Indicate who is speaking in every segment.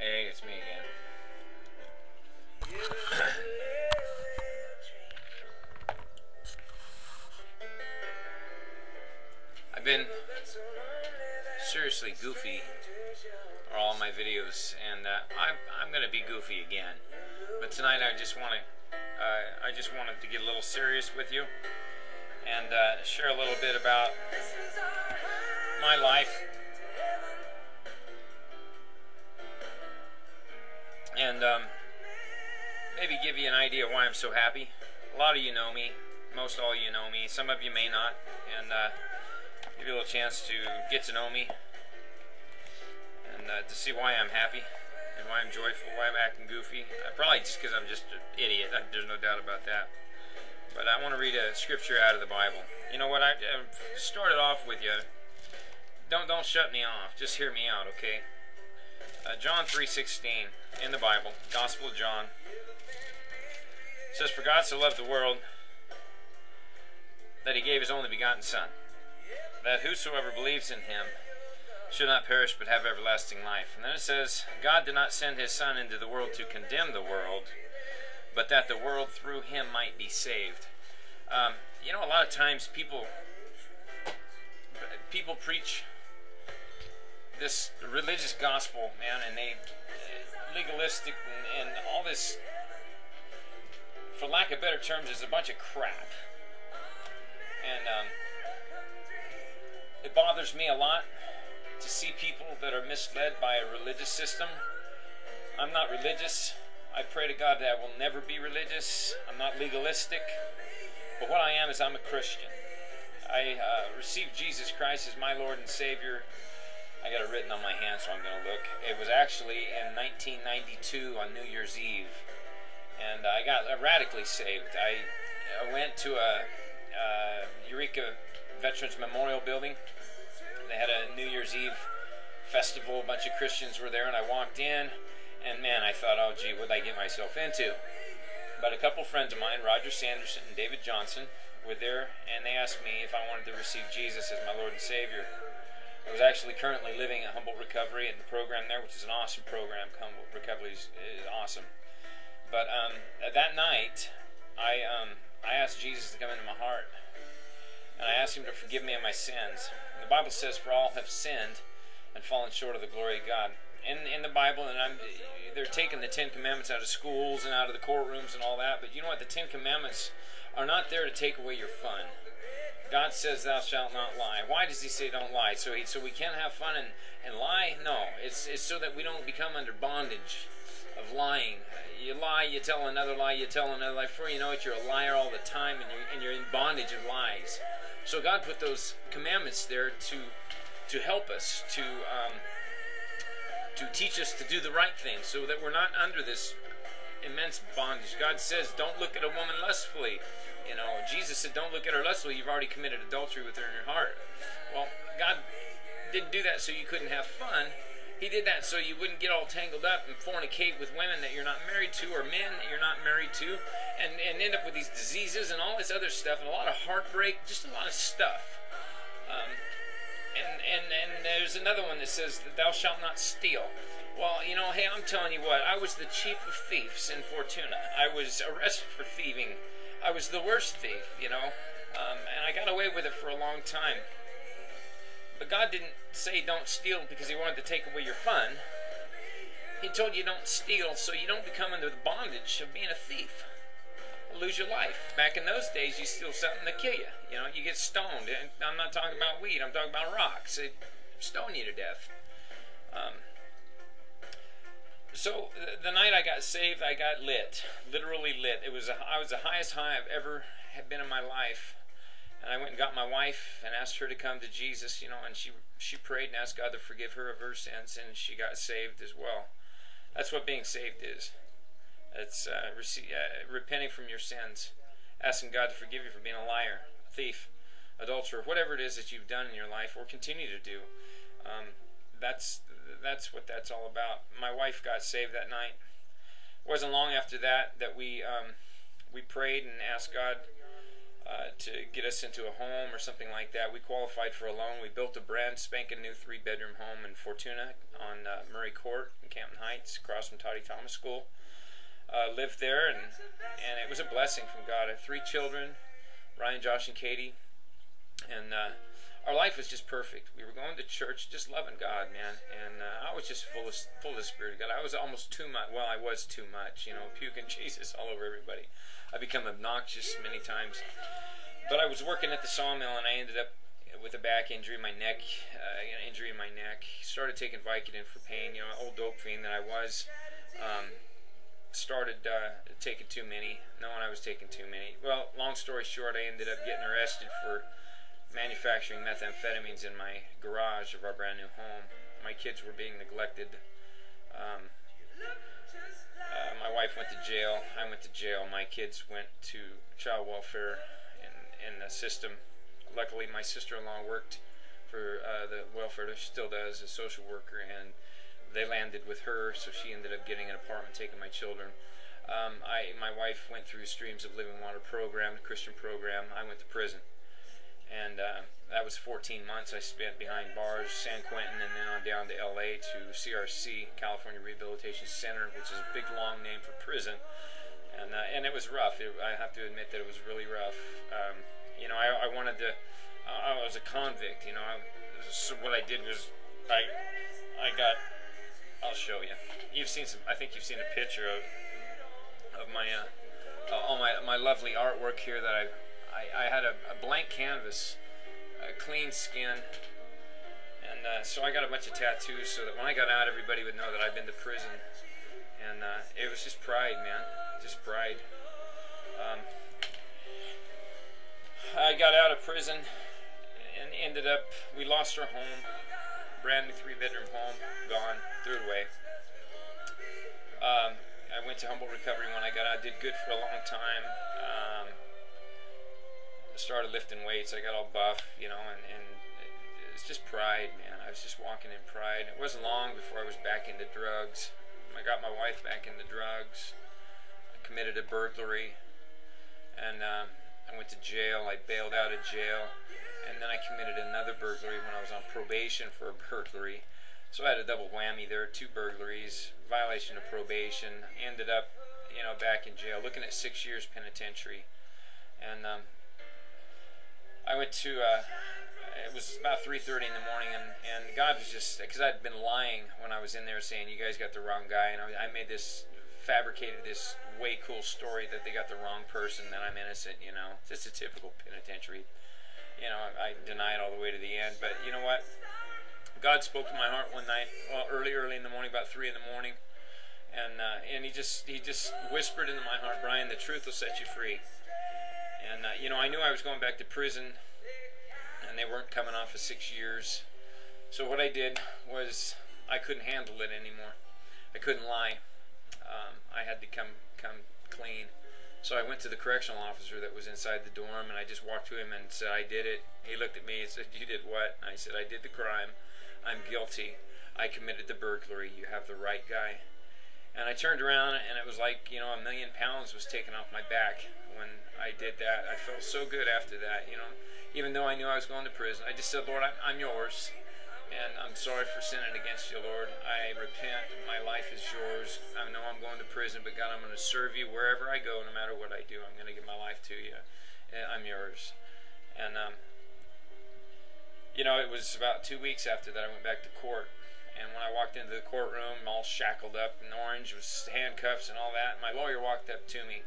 Speaker 1: Hey, it's me again. I've been seriously goofy for all my videos, and uh, I'm, I'm going to be goofy again. But tonight I just want to, uh, I just wanted to get a little serious with you and uh, share a little bit about my life and um, maybe give you an idea why I'm so happy. A lot of you know me, most all you know me, some of you may not, and uh, give you a little chance to get to know me and uh, to see why I'm happy and why I'm joyful, why I'm acting goofy. Uh, probably just because I'm just an idiot. There's no doubt about that. But I want to read a scripture out of the Bible. You know what? I uh, started off with you. Don't don't shut me off. Just hear me out, okay? Uh, John 3:16 in the Bible, Gospel of John. Says, "For God so loved the world that He gave His only begotten Son, that whosoever believes in Him should not perish but have everlasting life." And then it says, "God did not send His Son into the world to condemn the world, but that the world through Him might be saved." Um, you know, a lot of times people people preach this religious gospel, man, and they legalistic and, and all this, for lack of better terms, is a bunch of crap. And um, it bothers me a lot to see people that are misled by a religious system. I'm not religious. I pray to God that I will never be religious. I'm not legalistic. But what I am is I'm a Christian. I uh, received Jesus Christ as my Lord and Savior I got it written on my hand, so I'm going to look. It was actually in 1992 on New Year's Eve, and I got radically saved. I, I went to a, Eureka Veterans Memorial Building. They had a New Year's Eve festival. A bunch of Christians were there, and I walked in, and man, I thought, oh, gee, what did I get myself into? But a couple friends of mine, Roger Sanderson and David Johnson, were there, and they asked me if I wanted to receive Jesus as my Lord and Savior. I was actually currently living at Humboldt Recovery and the program there, which is an awesome program. Humboldt Recovery is, is awesome. But um, that night, I um, I asked Jesus to come into my heart, and I asked Him to forgive me of my sins. The Bible says, "For all have sinned and fallen short of the glory of God." In in the Bible, and I'm they're taking the Ten Commandments out of schools and out of the courtrooms and all that. But you know what? The Ten Commandments are not there to take away your fun. God says, "Thou shalt not lie." Why does He say, "Don't lie"? So, he, so we can't have fun and, and lie? No, it's it's so that we don't become under bondage of lying. You lie, you tell another lie, you tell another lie. Before you know it, you're a liar all the time, and you're and you're in bondage of lies. So God put those commandments there to to help us to um, to teach us to do the right thing, so that we're not under this immense bondage. God says, "Don't look at a woman lustfully." You know, Jesus said, "Don't look at her lustfully. You've already committed adultery with her in your heart." Well, God didn't do that so you couldn't have fun. He did that so you wouldn't get all tangled up and fornicate with women that you're not married to or men that you're not married to and, and end up with these diseases and all this other stuff and a lot of heartbreak, just a lot of stuff. Um, and, and, and there's another one that says that thou shalt not steal. Well, you know, hey, I'm telling you what, I was the chief of thieves in Fortuna. I was arrested for thieving I was the worst thief, you know, um, and I got away with it for a long time. But God didn't say don't steal because He wanted to take away your fun. He told you don't steal so you don't become under the bondage of being a thief. Lose your life. Back in those days, you steal something to kill you. You know, you get stoned. And I'm not talking about weed. I'm talking about rocks. They stone you to death. Um, so the night I got saved, I got lit, literally lit. It was a, I was the highest high I've ever had been in my life, and I went and got my wife and asked her to come to Jesus, you know, and she she prayed and asked God to forgive her of her sins, and she got saved as well. That's what being saved is. It's uh, uh, repenting from your sins, asking God to forgive you for being a liar, a thief, adulterer, whatever it is that you've done in your life or continue to do. Um, that's that's what that's all about. My wife got saved that night. It wasn't long after that that we um, we prayed and asked God uh, to get us into a home or something like that. We qualified for a loan. We built a brand spanking new three bedroom home in Fortuna on uh, Murray Court in Campton Heights, across from Toddy Thomas School. Uh, lived there, and, and it was a blessing from God. I had three children Ryan, Josh, and Katie. And uh, our life was just perfect. We were going to church, just loving God, man. And uh, I was just full of full of Spirit of God. I was almost too much. Well, I was too much. You know, puking Jesus all over everybody. I become obnoxious many times. But I was working at the sawmill and I ended up with a back injury, my neck, uh, injury in my neck. Started taking Vicodin for pain. You know, old dope fiend that I was. Um, started uh, taking too many, knowing I was taking too many. Well, long story short, I ended up getting arrested for manufacturing methamphetamines in my garage of our brand new home. My kids were being neglected. Um, uh, my wife went to jail. I went to jail. My kids went to child welfare in, in the system. Luckily, my sister-in-law worked for uh, the welfare. She still does, as a social worker, and they landed with her, so she ended up getting an apartment, taking my children. Um, I, my wife went through Streams of Living Water program, the Christian program. I went to prison and uh, that was 14 months I spent behind bars, San Quentin, and then on down to LA to CRC, California Rehabilitation Center, which is a big long name for prison. And, uh, and it was rough. It, I have to admit that it was really rough. Um, you know, I, I wanted to. Uh, I was a convict. You know, I, so what I did was, I, I got. I'll show you. You've seen some. I think you've seen a picture of, of my, uh, all my my lovely artwork here that I I, I had a, a, blank canvas, a clean skin, and uh, so I got a bunch of tattoos so that when I got out, everybody would know that I'd been to prison. And uh, it was just pride, man, just pride. Um, I got out of prison and ended up, we lost our home, brand new three bedroom home, gone, threw it away. Um, I went to Humboldt Recovery when I got out, did good for a long time. Um, started lifting weights. I got all buff, you know, and, and it's just pride, man. I was just walking in pride. It wasn't long before I was back into drugs. I got my wife back into drugs. I committed a burglary, and uh, I went to jail. I bailed out of jail, and then I committed another burglary when I was on probation for a burglary. So I had a double whammy there, two burglaries, violation of probation. Ended up, you know, back in jail, looking at six years penitentiary, and um, I went to, uh, it was about 3.30 in the morning, and, and God was just, because I'd been lying when I was in there saying, you guys got the wrong guy, and I, I made this, fabricated this way cool story that they got the wrong person, that I'm innocent, you know. Just a typical penitentiary. You know, I, I deny it all the way to the end, but you know what? God spoke to my heart one night, well, early, early in the morning, about 3 in the morning, and uh, and he just he just whispered into my heart, Bryan, the truth will set you free. And, uh, you know, I knew I was going back to prison, and they weren't coming off of six years. So what I did was I couldn't handle it anymore. I couldn't lie. Um, I had to come come clean. So I went to the correctional officer that was inside the dorm, and I just walked to him and said, I did it. He looked at me and said, You did what? I said, I did the crime. I'm guilty. I committed the burglary. You have the right guy. And I turned around, and it was like, you know, a million pounds was taken off my back when I did that. I felt so good after that, you know. Even though I knew I was going to prison, I just said, Lord, I'm, I'm yours. And I'm sorry for sinning against you, Lord. I repent. My life is yours. I know I'm going to prison, but God, I'm going to serve you wherever I go, no matter what I do. I'm going to give my life to you. I'm yours. And, um, you know, it was about two weeks after that I went back to court. And when I walked into the courtroom, all shackled up in orange with handcuffs and all that, my lawyer walked up to me.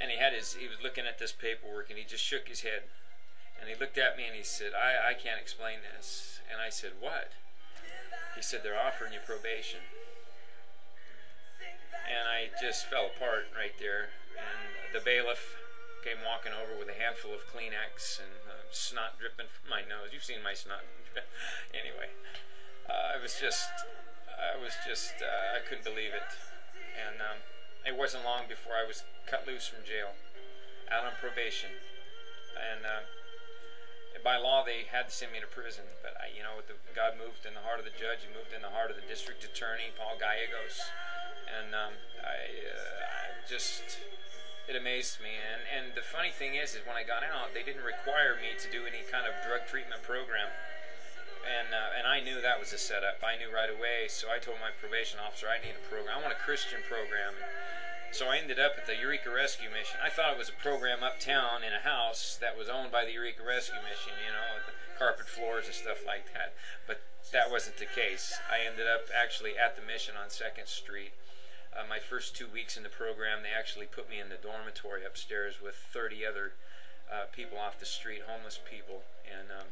Speaker 1: And he had his he was looking at this paperwork and he just shook his head. And he looked at me and he said I, I can't explain this. And I said what? He said they're offering you probation. And I just fell apart right there. And the bailiff came walking over with a handful of Kleenex and uh, snot dripping from my nose. You've seen my snot anyway I was just I was just uh, I couldn't believe it and um, it wasn't long before I was cut loose from jail, out on probation, and uh, by law they had to send me to prison. But I, you know, the, God moved in the heart of the judge. He moved in the heart of the district attorney, Paul Gallegos, and um, I, uh, I just it amazed me. And, and the funny thing is, is when I got out, they didn't require me to do any kind of drug treatment program. And, uh, and I knew that was a setup. I knew right away. So I told my probation officer, I need a program. I want a Christian program. So I ended up at the Eureka Rescue Mission. I thought it was a program uptown in a house that was owned by the Eureka Rescue Mission, you know, carpet floors and stuff like that. But that wasn't the case. I ended up actually at the mission on 2nd Street uh, my first two weeks in the program, they actually put me in the dormitory upstairs with 30 other uh, people off the street, homeless people, and um,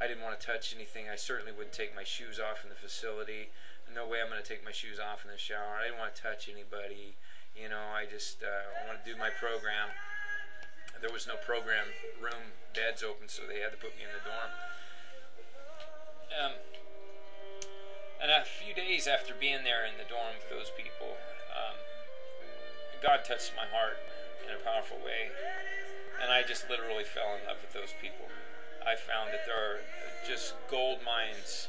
Speaker 1: I didn't want to touch anything. I certainly wouldn't take my shoes off in the facility. No way I'm going to take my shoes off in the shower. I didn't want to touch anybody. You know, I just uh, want to do my program. There was no program room beds open, so they had to put me in the dorm. Um, and a few days after being there in the dorm with those people, um, God touched my heart in a powerful way. And I just literally fell in love with those people. I found that there are just gold mines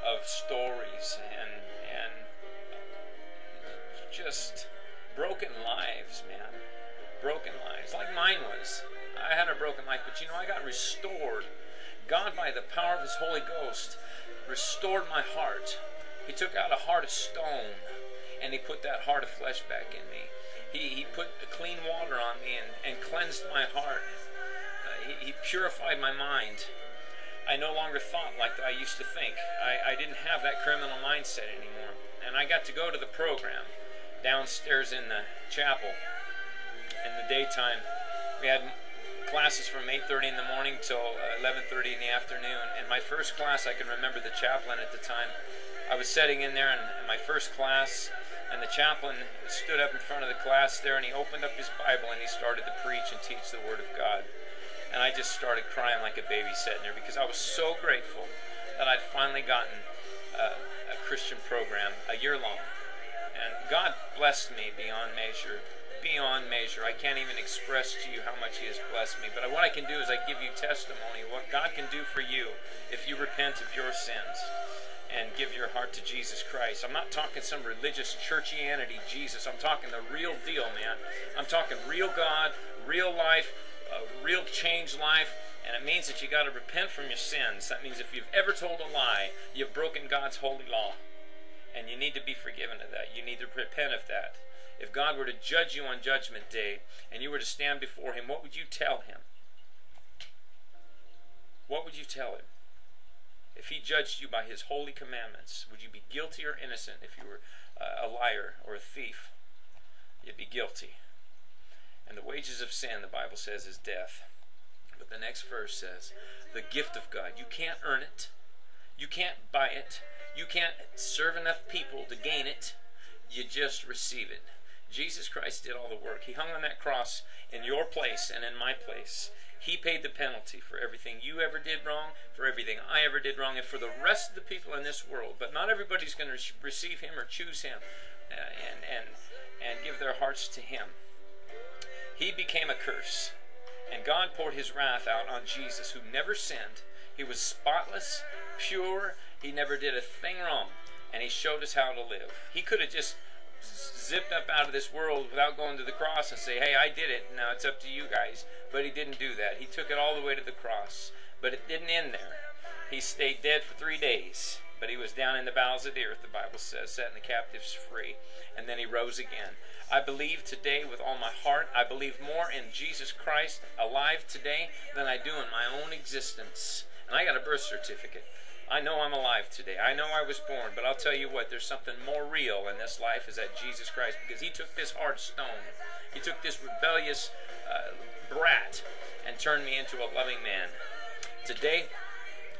Speaker 1: of stories and, and just broken lives, man. Broken lives, like mine was. I had a broken life, but you know, I got restored. God, by the power of His Holy Ghost, restored my heart. He took out a heart of stone and he put that heart of flesh back in me. He, he put clean water on me and, and cleansed my heart. He, he purified my mind. I no longer thought like I used to think. I, I didn't have that criminal mindset anymore. And I got to go to the program downstairs in the chapel in the daytime. We had classes from 8.30 in the morning till 11.30 uh, in the afternoon. And my first class, I can remember the chaplain at the time. I was sitting in there in, in my first class, and the chaplain stood up in front of the class there, and he opened up his Bible, and he started to preach and teach the Word of God. And I just started crying like a baby sitting there because I was so grateful that I'd finally gotten uh, a Christian program a year long. And God blessed me beyond measure beyond measure. I can't even express to you how much He has blessed me. But what I can do is I give you testimony of what God can do for you if you repent of your sins and give your heart to Jesus Christ. I'm not talking some religious churchianity Jesus. I'm talking the real deal, man. I'm talking real God, real life, uh, real changed life. And it means that you got to repent from your sins. That means if you've ever told a lie, you've broken God's holy law. And you need to be forgiven of that. You need to repent of that. If God were to judge you on Judgment Day and you were to stand before Him, what would you tell Him? What would you tell Him? If He judged you by His holy commandments, would you be guilty or innocent if you were uh, a liar or a thief? You'd be guilty. And the wages of sin, the Bible says, is death. But the next verse says, the gift of God. You can't earn it. You can't buy it. You can't serve enough people to gain it. You just receive it. Jesus Christ did all the work. He hung on that cross in your place and in my place. He paid the penalty for everything you ever did wrong, for everything I ever did wrong, and for the rest of the people in this world. But not everybody's going to receive Him or choose Him uh, and, and, and give their hearts to Him. He became a curse, and God poured His wrath out on Jesus, who never sinned. He was spotless, pure, He never did a thing wrong, and He showed us how to live. He could have just zipped up out of this world without going to the cross and say, hey, I did it. Now it's up to you guys. But he didn't do that. He took it all the way to the cross. But it didn't end there. He stayed dead for three days. But he was down in the bowels of the earth, the Bible says, setting the captives free. And then he rose again. I believe today with all my heart. I believe more in Jesus Christ alive today than I do in my own existence. And I got a birth certificate. I know I'm alive today. I know I was born, but I'll tell you what, there's something more real in this life is that Jesus Christ, because he took this hard stone, he took this rebellious uh, brat and turned me into a loving man. Today,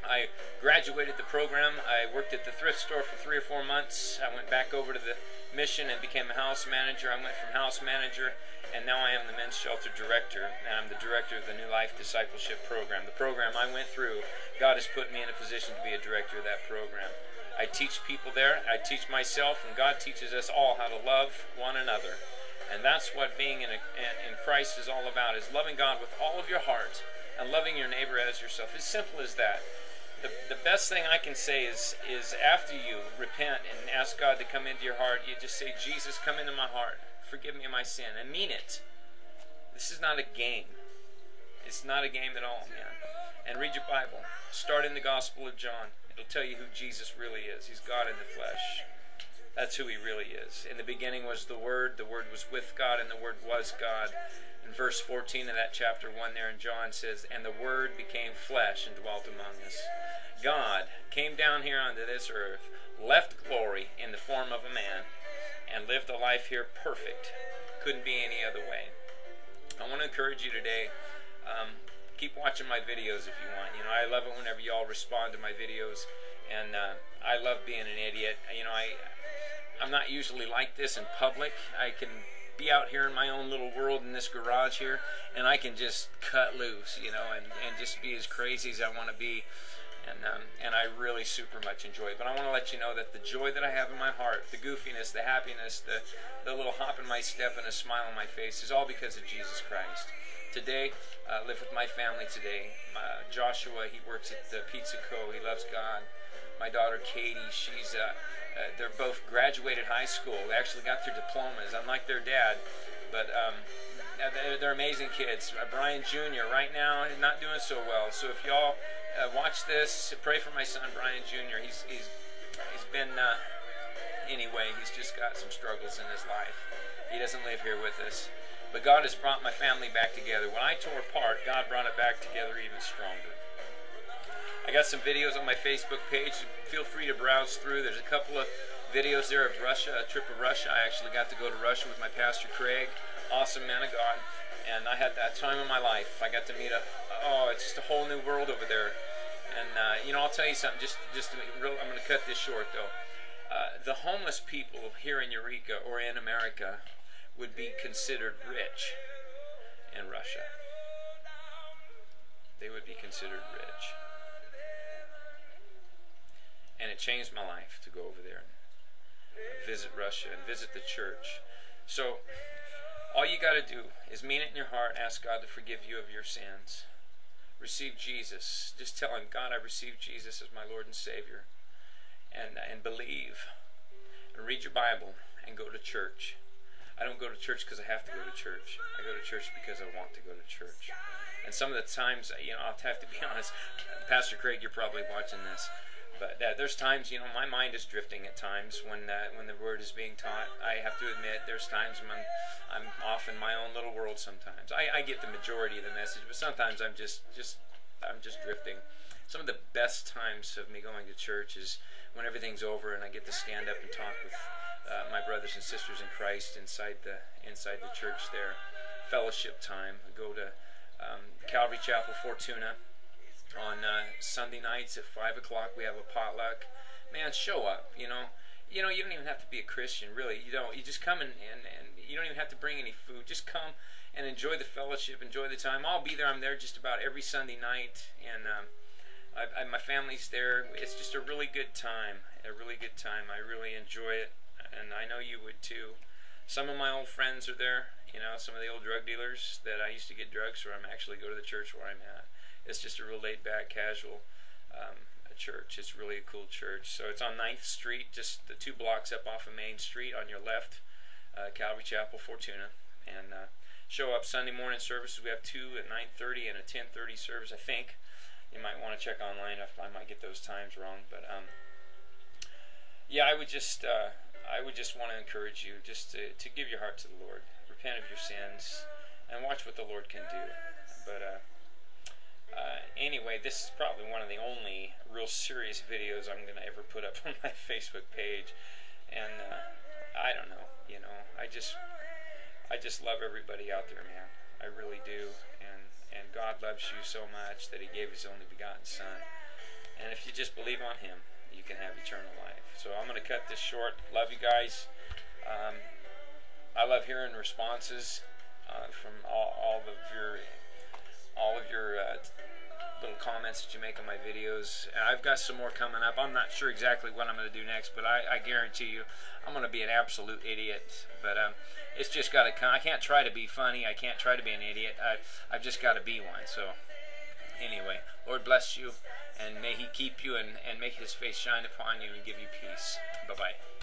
Speaker 1: I graduated the program. I worked at the thrift store for three or four months. I went back over to the mission and became a house manager. I went from house manager and now I am the men's shelter director, and I'm the director of the New Life Discipleship Program. The program I went through, God has put me in a position to be a director of that program. I teach people there, I teach myself, and God teaches us all how to love one another. And that's what being in, a, in Christ is all about, is loving God with all of your heart and loving your neighbor as yourself. As simple as that. The, the best thing I can say is, is after you repent and ask God to come into your heart, you just say, Jesus, come into my heart forgive me my sin, and mean it. This is not a game. It's not a game at all, man. And read your Bible. Start in the Gospel of John. It'll tell you who Jesus really is. He's God in the flesh. That's who he really is. In the beginning was the Word, the Word was with God, and the Word was God. Verse 14 of that chapter 1 there in John says, And the Word became flesh and dwelt among us. God came down here onto this earth, left glory in the form of a man, and lived a life here perfect. Couldn't be any other way. I want to encourage you today. Um, keep watching my videos if you want. You know, I love it whenever y'all respond to my videos, and uh, I love being an idiot. You know, I I'm not usually like this in public. I can be out here in my own little world in this garage here, and I can just cut loose, you know, and, and just be as crazy as I want to be. And, um, and I really super much enjoy it. But I want to let you know that the joy that I have in my heart, the goofiness, the happiness, the, the little hop in my step and a smile on my face is all because of Jesus Christ. Today, uh, live with my family today. Uh, Joshua, he works at the Pizza Co. He loves God. My daughter Katie, she's uh, uh, they're both graduated high school. They actually got their diplomas, unlike their dad. But um, they're, they're, amazing kids. Uh, Brian Jr. right now is not doing so well. So if y'all uh, watch this, pray for my son Brian Jr. He's he's he's been uh, anyway. He's just got some struggles in his life. He doesn't live here with us. But God has brought my family back together. When I tore apart, God brought it back together even stronger. I got some videos on my Facebook page. Feel free to browse through. There's a couple of videos there of Russia, a trip of Russia. I actually got to go to Russia with my pastor Craig. Awesome man of God. And I had that time of my life. I got to meet a, oh, it's just a whole new world over there. And, uh, you know, I'll tell you something, just, just real, I'm going to cut this short, though. Uh, the homeless people here in Eureka or in America would be considered rich in Russia. They would be considered rich and it changed my life to go over there and visit Russia and visit the church. So, all you got to do is mean it in your heart, ask God to forgive you of your sins. Receive Jesus. Just tell Him, God, I receive Jesus as my Lord and Savior. And, and believe. And read your Bible and go to church. I don't go to church because I have to go to church. I go to church because I want to go to church. And some of the times, you know, I'll have to be honest, Pastor Craig, you're probably watching this. But uh, there's times, you know, my mind is drifting at times when uh, when the word is being taught. I have to admit, there's times when I'm, off in my own little world. Sometimes I, I get the majority of the message, but sometimes I'm just just I'm just drifting. Some of the best times of me going to church is when everything's over and I get to stand up and talk with uh, my brothers and sisters in Christ inside the inside the church there. Fellowship time. I go to um, Calvary Chapel, Fortuna on uh, Sunday nights at five o'clock. We have a potluck. Man, show up. You know, you know, you don't even have to be a Christian, really. You don't. You just come and, and, and you don't even have to bring any food. Just come and enjoy the fellowship, enjoy the time. I'll be there. I'm there just about every Sunday night, and um, I, I, my family's there. It's just a really good time. A really good time. I really enjoy it, and I know you would too. Some of my old friends are there. You know, some of the old drug dealers that I used to get drugs from actually go to the church where I'm at. It's just a real laid back, casual um, church. It's really a cool church. So it's on 9th Street, just the two blocks up off of Main Street on your left, uh, Calvary Chapel, Fortuna. And uh, show up Sunday morning services. We have two at 9:30 and a 10:30 service. I think you might want to check online. If I might get those times wrong, but um, yeah, I would just uh, I would just want to encourage you just to, to give your heart to the Lord, repent of your sins, and watch what the Lord can do. But uh, uh, anyway, this is probably one of the only real serious videos I'm going to ever put up on my Facebook page. And uh, I don't know, you know, I just, I just love everybody out there, man. I really do. And, and God loves you so much that He gave His only begotten Son. And if you just believe on Him, you can have eternal life. So I'm going to cut this short. Love you guys. Um, I love hearing responses uh, from all, all of your all of your uh, little comments that you make on my videos. I've got some more coming up. I'm not sure exactly what I'm going to do next, but I, I guarantee you I'm going to be an absolute idiot. But um, it's just got to come. I can't try to be funny. I can't try to be an idiot. I, I've just got to be one. So anyway, Lord bless you, and may He keep you and, and make His face shine upon you and give you peace. Bye-bye.